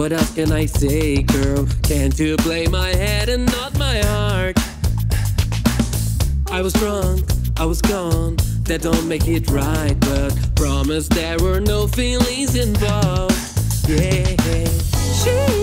What else can I say, girl? Can't you play my head and not my heart? I was drunk, I was gone. That don't make it right, but promise there were no feelings involved. Yeah. She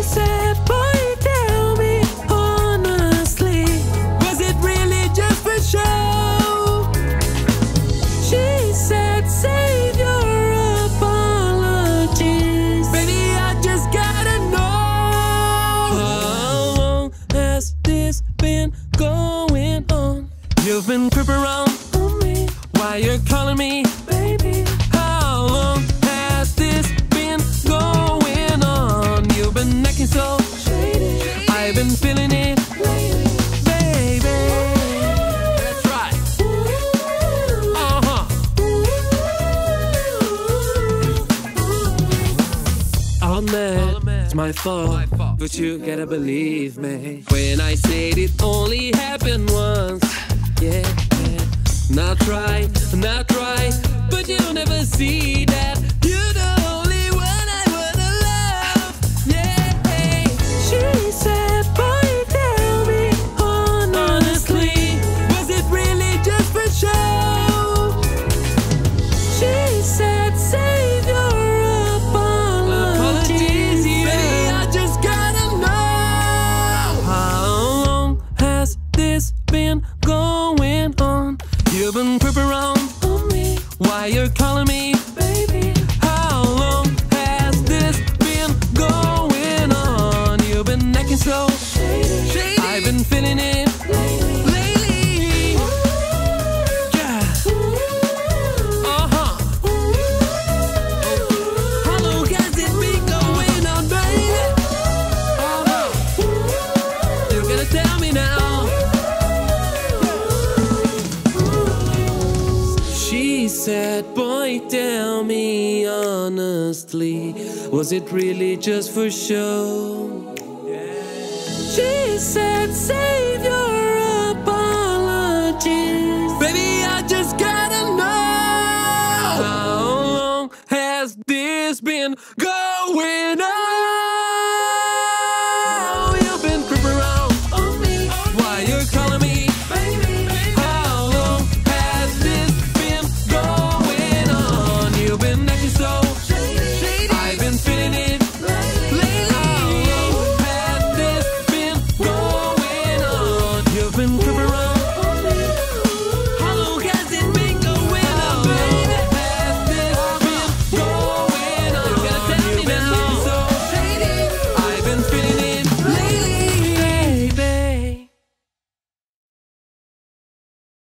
you're calling me, baby? How long has this been going on? You've been acting so shady. I've been feeling it, baby. That's right. Uh huh. I'll it's my fault, but you gotta believe me when I said it only happened once. Yeah, yeah. not right, see that you're the only one I wanna love. Yeah, she said, boy, tell me honestly, was it really just for show? She said, save your apologies. Baby, I just gotta know. How long has this been going on? You've been creeping around on me. Why you're calling me, Said, boy, tell me honestly, was it really just for show? She said, save your apologies. Baby, I just gotta know. How long has this been going on?